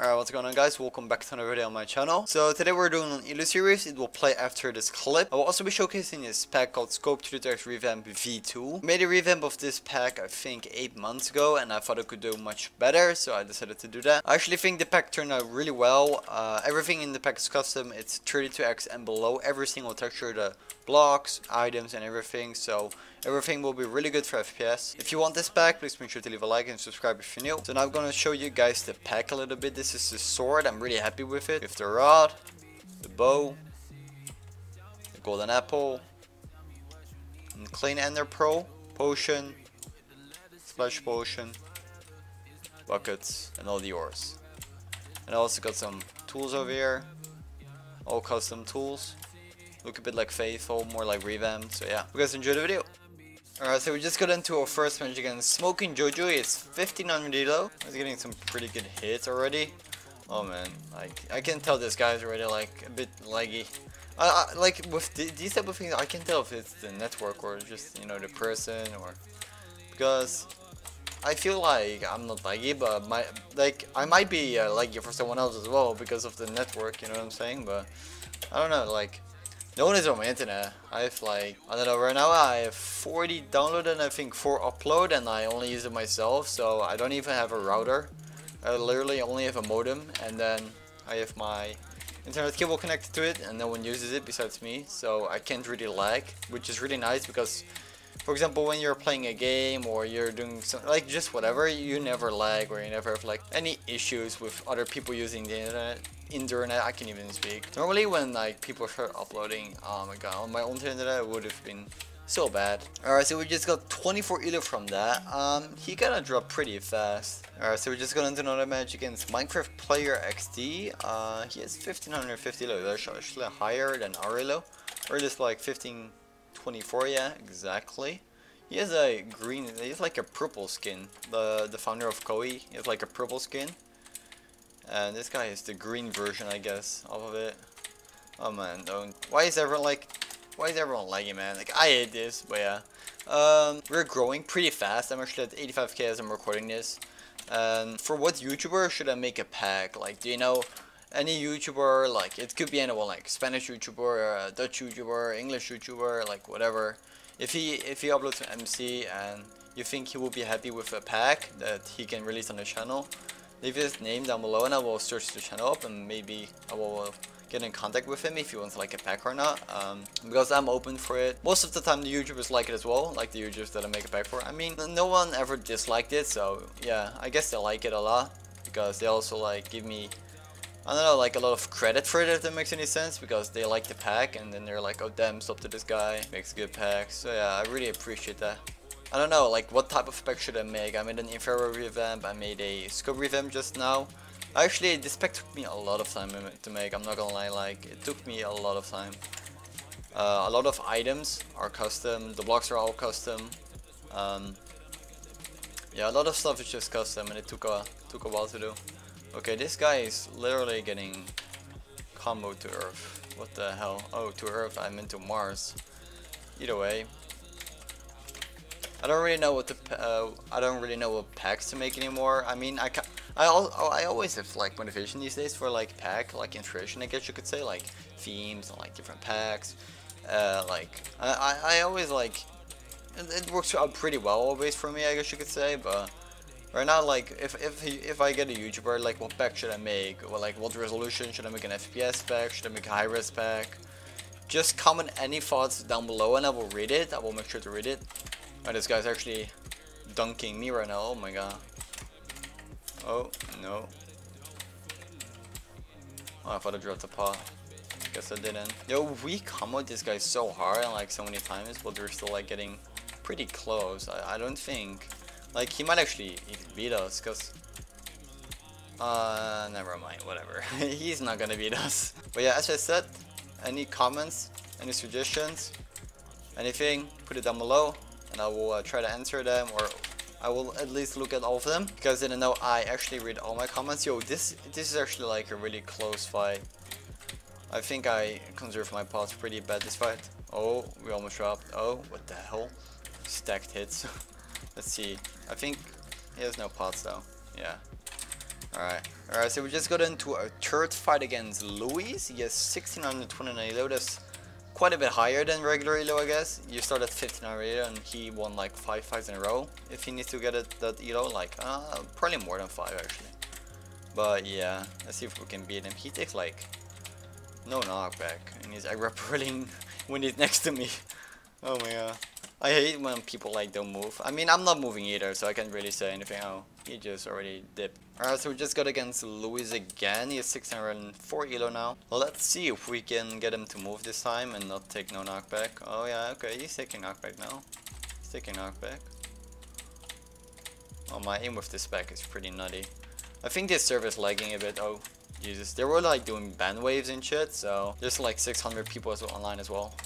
Alright, what's going on guys? Welcome back to another video on my channel. So today we're doing an Elo series. It will play after this clip. I will also be showcasing this pack called Scope 3 Revamp V2. Made a revamp of this pack I think 8 months ago and I thought it could do much better so I decided to do that. I actually think the pack turned out really well. Uh, everything in the pack is custom. It's 32x and below every single texture. The blocks, items and everything. So everything will be really good for FPS. If you want this pack, please make sure to leave a like and subscribe if you're new. So now I'm gonna show you guys the pack a little bit. This is the sword. I'm really happy with it. With the rod, the bow, the golden apple, and clean ender pearl, potion, splash potion, buckets, and all the ores. And I also got some tools over here. All custom tools. Look a bit like Faithful, more like revamped. So yeah, you guys enjoy the video. Alright, so we just got into our first match against Smoking Jojo. It's 1500 elo. He's getting some pretty good hits already. Oh man, like I can tell this guy's already like a bit laggy. I, I, like with the, these type of things, I can tell if it's the network or just you know the person or because I feel like I'm not laggy, but my like I might be uh, laggy for someone else as well because of the network. You know what I'm saying? But I don't know, like no one is on my internet. I have like, I don't know, right now I have 40 downloaded and I think 4 upload and I only use it myself so I don't even have a router. I literally only have a modem and then I have my internet cable connected to it and no one uses it besides me so I can't really lag which is really nice because for example when you're playing a game or you're doing something like just whatever you never lag or you never have like any issues with other people using the internet internet I can't even speak. Normally when like people start uploading oh my god on my own internet would have been so bad. Alright so we just got 24 elo from that. Um he kinda dropped pretty fast. Alright so we just got into another match against minecraft player xd uh he has 1550 elo. That's actually higher than our elo. Or just like 15 24, yeah, exactly. He has a green, he has like a purple skin. The the founder of Koei, he has like a purple skin. And this guy is the green version, I guess, of it. Oh man, don't. Why is everyone like, why is everyone lagging, man? Like, I hate this, but yeah. Um, we're growing pretty fast. I'm actually at 85k as I'm recording this. And for what YouTuber should I make a pack? Like, do you know any YouTuber, like it could be anyone, like Spanish YouTuber, uh, Dutch YouTuber, English YouTuber, like whatever. If he if he uploads an MC and you think he will be happy with a pack that he can release on the channel, leave his name down below and I will search the channel up and maybe I will get in contact with him if he wants like a pack or not um, because I'm open for it most of the time the YouTubers like it as well like the YouTubers that I make a pack for I mean no one ever disliked it so yeah I guess they like it a lot because they also like give me I don't know, like a lot of credit for it if that makes any sense because they like the pack and then they're like, oh damn, stop to this guy, makes good packs. So yeah, I really appreciate that. I don't know, like what type of pack should I make? I made an Infero revamp, I made a Scope revamp just now. Actually, this pack took me a lot of time to make, I'm not gonna lie, like it took me a lot of time. Uh, a lot of items are custom, the blocks are all custom. Um, yeah, a lot of stuff is just custom and it took a, took a while to do. Okay, this guy is literally getting combo to Earth. What the hell? Oh, to Earth, I meant to Mars. Either way. I don't really know what the uh, I don't really know what packs to make anymore. I mean, I I al I always have like motivation these days for like pack, like inspiration. I guess you could say like themes and like different packs. Uh, like I I always like it, it works out pretty well always for me. I guess you could say, but Right now, like, if if if I get a YouTuber, like, what pack should I make? Or like, what resolution should I make an FPS pack? Should I make a high res pack? Just comment any thoughts down below, and I will read it. I will make sure to read it. Oh, this guy's actually dunking me right now. Oh my god. Oh no. Oh, I thought I dropped the pot. Guess I didn't. Yo, we comboed this guy so hard and like so many times, but we're still like getting pretty close. I, I don't think like, he might actually beat us, because... Uh, never mind, whatever. He's not gonna beat us. But yeah, as I said, any comments, any suggestions, anything, put it down below, and I will uh, try to answer them, or I will at least look at all of them, because I didn't know I actually read all my comments. Yo, this, this is actually like a really close fight. I think I conserved my pots pretty bad this fight. Oh, we almost dropped. Oh, what the hell? Stacked hits. Let's see. I think he has no pots though. Yeah. Alright. Alright, so we just got into a third fight against Luis. He has 1629 elo. Quite a bit higher than regular elo, I guess. You start at 1500 elo and he won like 5 fights in a row. If he needs to get it, that elo, like, uh, probably more than 5 actually. But yeah, let's see if we can beat him. He takes like no knockback and he's aggro pulling when he's next to me. Oh my god. I hate when people like don't move. I mean, I'm not moving either, so I can't really say anything. Oh, he just already dipped. Alright, so we just got against Luis again. He has 604 elo now. Let's see if we can get him to move this time and not take no knockback. Oh yeah, okay, he's taking knockback now. He's taking knockback. Oh, my aim with this spec is pretty nutty. I think this server is lagging a bit. Oh, Jesus. They were like doing ban waves and shit, so there's like 600 people online as well.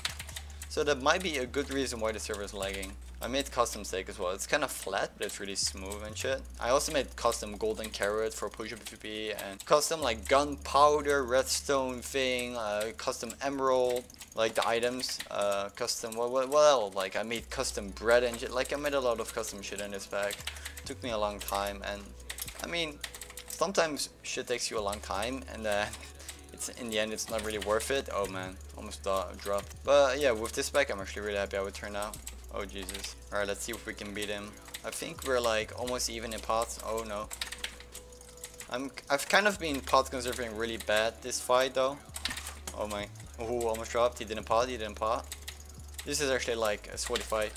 So that might be a good reason why the server is lagging. I made custom steak as well. It's kind of flat, but it's really smooth and shit. I also made custom golden carrot for push-up PvP and custom like gunpowder, redstone thing, uh, custom emerald, like the items, uh, custom, what, what, what else? Like I made custom bread and shit. Like I made a lot of custom shit in this pack. took me a long time and I mean, sometimes shit takes you a long time and uh, it's in the end it's not really worth it. Oh man, almost dropped. But yeah, with this pack I'm actually really happy how it turned out. Oh Jesus. Alright, let's see if we can beat him. I think we're like almost even in pots. Oh no. I'm, I've kind of been pot conserving really bad this fight though. Oh my. Oh, almost dropped. He didn't pot, he didn't pot. This is actually like a sweaty fight.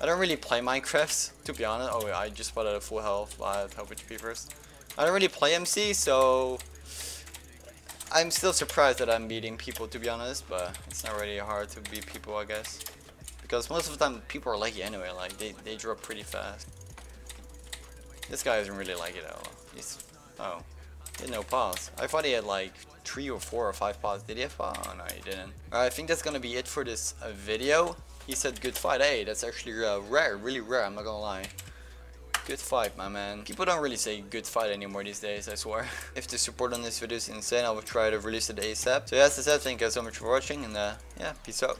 I don't really play Minecraft, to be honest. Oh, I just spotted a full health, uh, I have help HP first. I don't really play MC, so I'm still surprised that I'm beating people to be honest, but it's not really hard to beat people I guess. Because most of the time people are lucky anyway, like they, they drop pretty fast. This guy isn't really like it at all. He's, oh, he had no pause. I thought he had like three or four or five pause. Did he have? Oh no, he didn't. Alright, I think that's gonna be it for this uh, video. He said good fight. Hey, that's actually uh, rare, really rare, I'm not gonna lie. Good fight, my man. People don't really say good fight anymore these days, I swear. if the support on this video is insane, I will try to release it ASAP. So yeah, that's it. Thank you guys so much for watching, and uh, yeah, peace out.